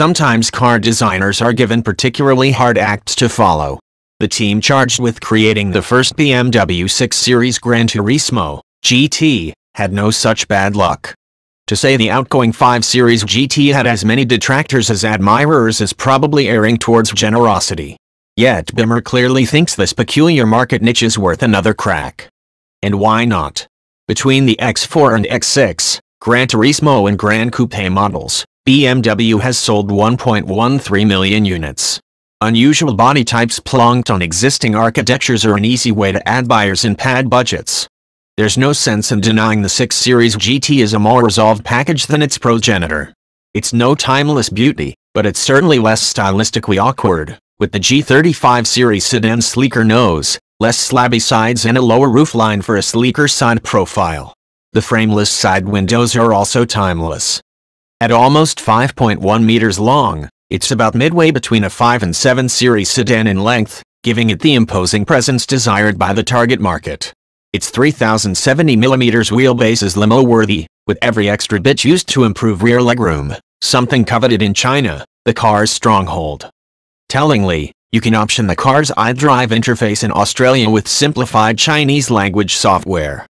Sometimes car designers are given particularly hard acts to follow. The team charged with creating the first BMW 6 Series Gran Turismo GT had no such bad luck. To say the outgoing 5 Series GT had as many detractors as admirers is probably erring towards generosity. Yet Bimmer clearly thinks this peculiar market niche is worth another crack. And why not? Between the X4 and X6, Gran Turismo and Gran Coupe models, BMW has sold 1.13 million units. Unusual body types plonked on existing architectures are an easy way to add buyers in pad budgets. There's no sense in denying the 6 Series GT is a more resolved package than its progenitor. It's no timeless beauty, but it's certainly less stylistically awkward, with the G30 5 series sedan's sleeker nose, less slabby sides and a lower roofline for a sleeker side profile. The frameless side windows are also timeless. At almost 5.1 meters long, it's about midway between a 5 and 7 series sedan in length, giving it the imposing presence desired by the target market. Its 3070mm wheelbase is limo-worthy, with every extra bit used to improve rear legroom, something coveted in China, the car's stronghold. Tellingly, you can option the car's iDrive interface in Australia with simplified Chinese language software.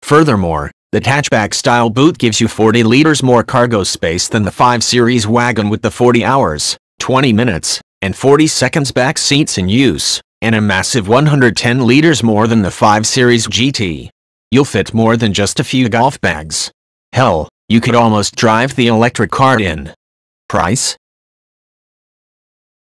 Furthermore, the hatchback-style boot gives you 40 liters more cargo space than the 5 Series wagon with the 40 hours, 20 minutes, and 40 seconds back seats in use, and a massive 110 liters more than the 5 Series GT. You'll fit more than just a few golf bags. Hell, you could almost drive the electric car in. Price?